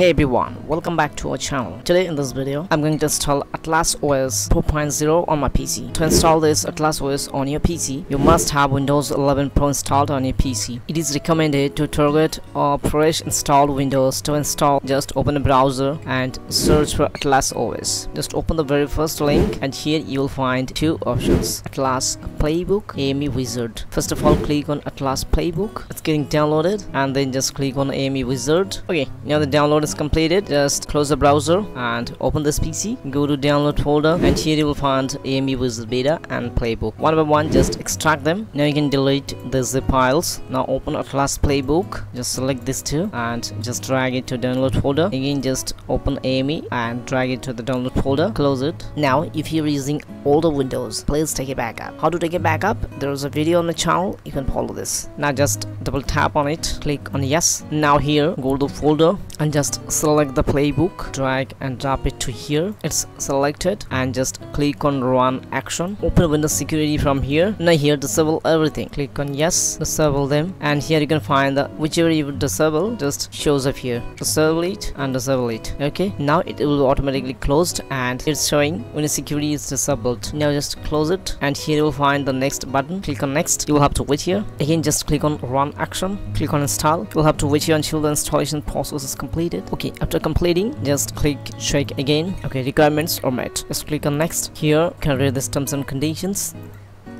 Hey everyone, welcome back to our channel. Today in this video, I'm going to install Atlas OS 4.0 on my PC. To install this Atlas OS on your PC, you must have Windows 11 Pro installed on your PC. It is recommended to target or fresh installed Windows to install. Just open a browser and search for Atlas OS. Just open the very first link and here you will find two options. Atlas Playbook, AME Wizard. First of all, click on Atlas Playbook. It's getting downloaded and then just click on AME Wizard. Okay, now the download is completed just close the browser and open this pc go to download folder. And here you will find ame wizard beta and playbook. One by one just extract them. Now you can delete the zip files. Now open atlas playbook. Just select this two and just drag it to download folder. Again just open ame and drag it to the download folder. Close it. Now if you're using older windows please take it backup how to take it backup there's a video on the channel. You can follow this. Now just double tap on it. Click on yes. Now here go to folder and just select the playbook drag and drop it to here. It's selected and just click on run action. Open windows security from here. Now here disable everything. Click on yes disable them. And here you can find the whichever you disable just shows up here. Disable it and disable it. Okay now it will automatically closed and it's showing windows security is disabled. Now just close it and here you will find the next button. Click on next. You will have to wait here. Again just click on run action. Click on install. You'll have to wait here until the installation process is completed okay after completing just click check again. Okay requirements are met. Let's click on next. Here can read the terms and conditions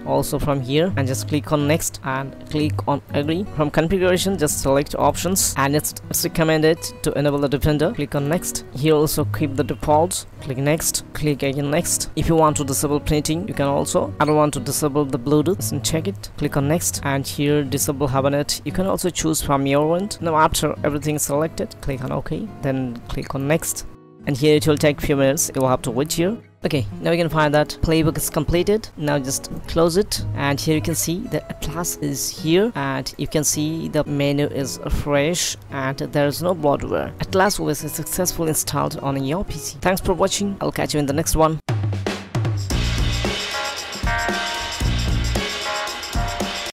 also from here. And just click on next and click on agree. From configuration just select options. And it's, it's recommended to enable the defender. Click on next. Here also keep the defaults. Click next. Click again next. If you want to disable printing you can also. I don't want to disable the bluetooth. And check it. Click on next. And here disable Hibernate you can also choose from your end. Now after everything selected click on ok then click on next and here it will take few minutes. You will have to wait here. Okay now you can find that playbook is completed. Now just close it. And here you can see the atlas is here. And you can see the menu is fresh. And there is no bloatware atlas was successfully installed on your pc thanks for watching. I'll catch you in the next one